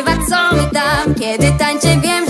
ukrywa co mi tam. Kiedy tańczę wiem,